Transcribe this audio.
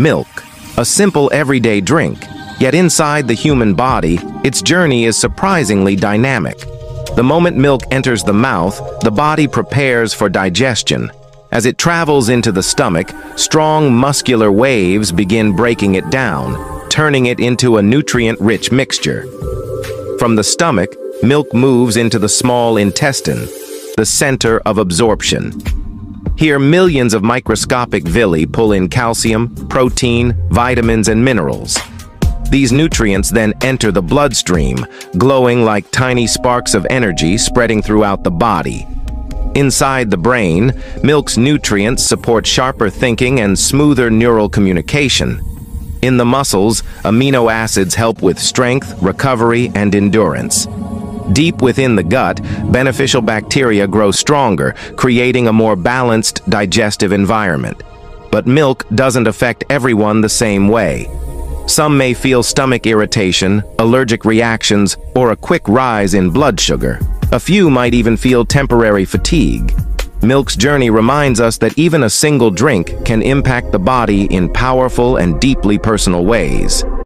Milk, a simple everyday drink, yet inside the human body, its journey is surprisingly dynamic. The moment milk enters the mouth, the body prepares for digestion. As it travels into the stomach, strong muscular waves begin breaking it down, turning it into a nutrient-rich mixture. From the stomach, milk moves into the small intestine, the center of absorption. Here, millions of microscopic villi pull in calcium, protein, vitamins, and minerals. These nutrients then enter the bloodstream, glowing like tiny sparks of energy spreading throughout the body. Inside the brain, milk's nutrients support sharper thinking and smoother neural communication. In the muscles, amino acids help with strength, recovery, and endurance. Deep within the gut, beneficial bacteria grow stronger, creating a more balanced digestive environment. But milk doesn't affect everyone the same way. Some may feel stomach irritation, allergic reactions, or a quick rise in blood sugar. A few might even feel temporary fatigue. Milk's journey reminds us that even a single drink can impact the body in powerful and deeply personal ways.